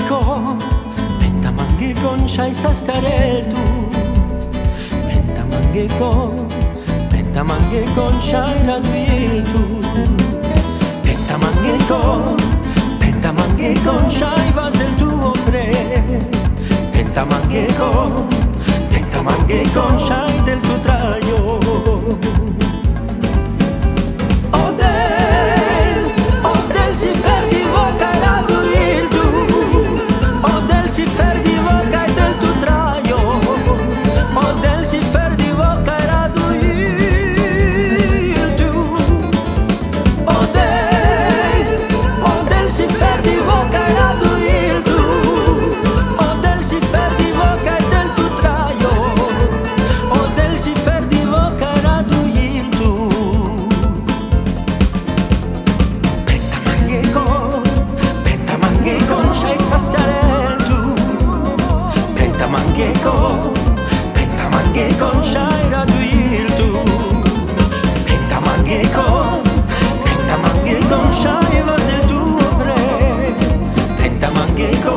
Pentamangeko, pentamangeko nsai sastaretu Pentamangeko, pentamangeko nsai ratuitu Pentamangeko, pentamangeko nsai vazeltu opre Pentamangeko, pentamangeko nsai del tu traio Pentamangeko, pentamangeko txairatu hiltu Pentamangeko, pentamangeko txai bat deltu horre Pentamangeko,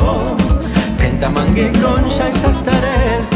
pentamangeko txai zastare